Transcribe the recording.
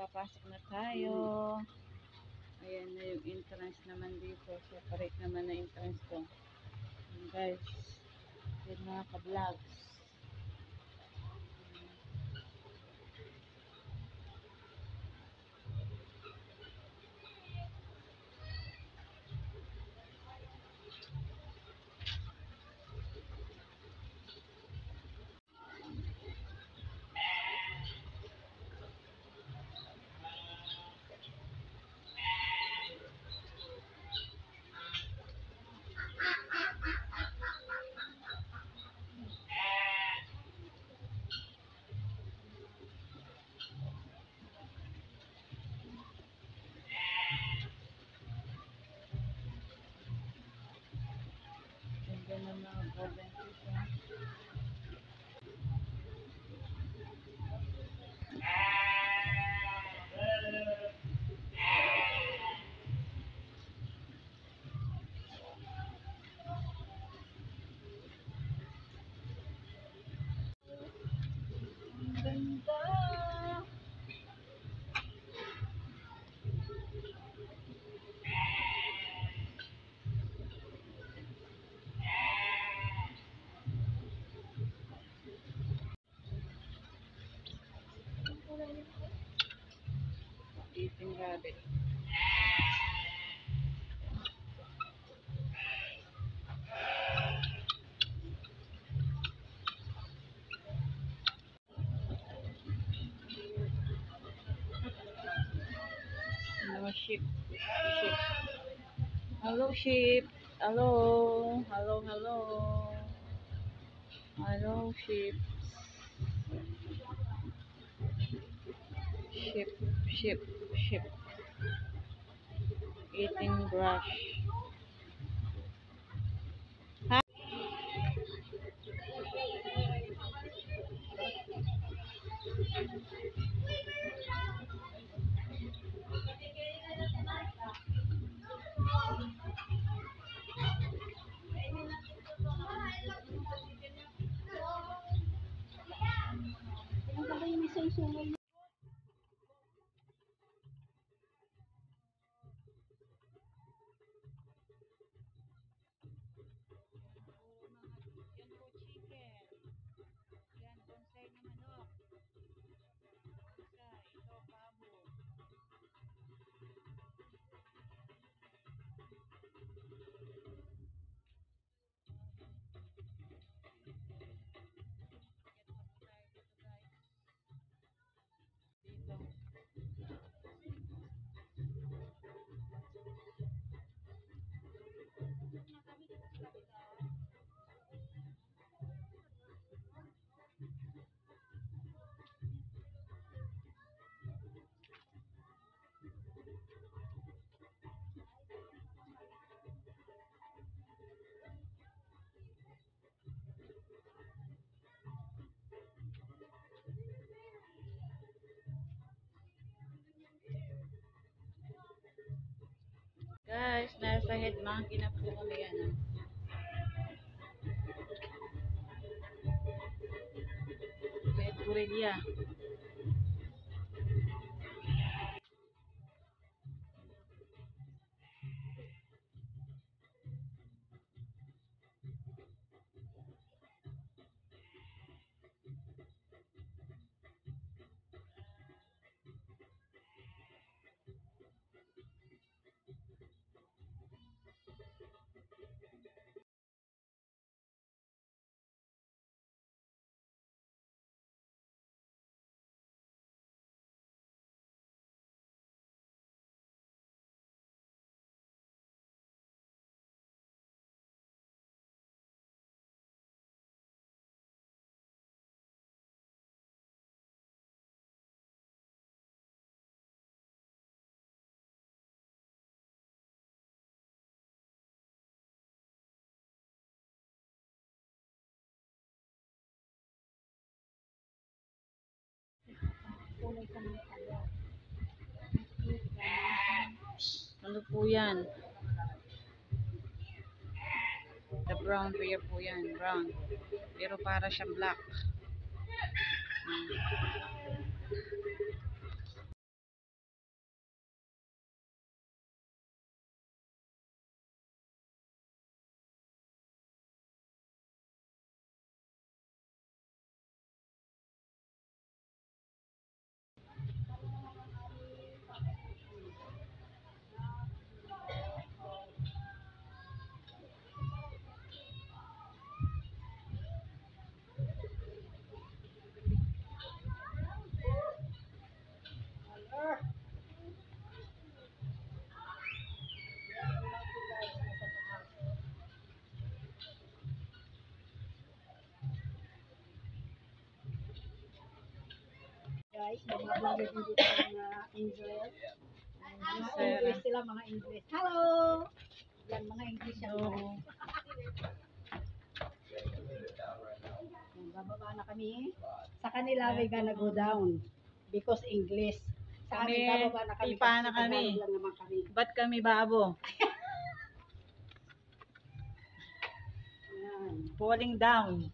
papasok na tayo. Ayan na yung entrance naman dito. Separate naman na entrance ko. Ayan, guys. Yung mga ka-vlogs. Ng Sheep. Sheep. Hello, sheep. Hello. Hello, hello. Hello, sheep. Sheep, sheep, sheep. Eating brush. Ha? Yan Nasa head monkey na po kami ano. Head gorilla. Ano po yan? The brown bear po yan, brown. Pero para siyang black. Hmm. Guys. May mga vlogger din dito mga English. Mga. English sila, mga English. Hello! Yan, mga English yan. Yan, Bababa na kami. Sa kanila, we gonna go down. Because English. Sa Kami, amin, bababa na kami. ipa kasi na kami. Lang naman kami. ba't kami babo? Falling down.